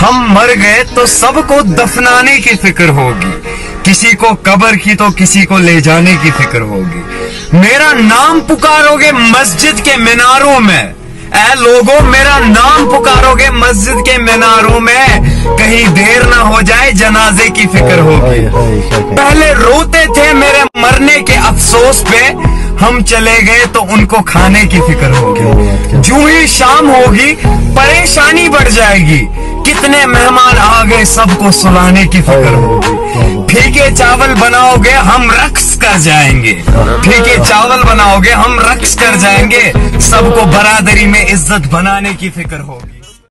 हम मर गए तो सबको दफनाने की फ़िक्र होगी। किसी को कब्र की तो किसी को ले जाने की फ़िक्र होगी। मेरा नाम पुकारोगे मस्जिद के मीनारों में। ऐ लोगों मेरा नाम पुकारोगे मस्जिद के मीनारों में। कहीं देर ना हो जाए जनाजे की फ़िक्र होगी। पहले रोते थे मेरे मरने के अफसोस पे। हम चले गए तो उनको खाने की फ़िक्र होगी। जू ही शाम होगी परेशानी बढ़ जाएगी। कितने मेहमान आ गए सबको सुलाने की फ़िक्र हो होगी। फीके चावल बनाओगे हम रक्स कर जाएँगे। फीके चावल बनाओगे हम रक्स कर जाएँगे। सबको बरादरी में इज़्ज़त बनाने की फ़िक्र होगी।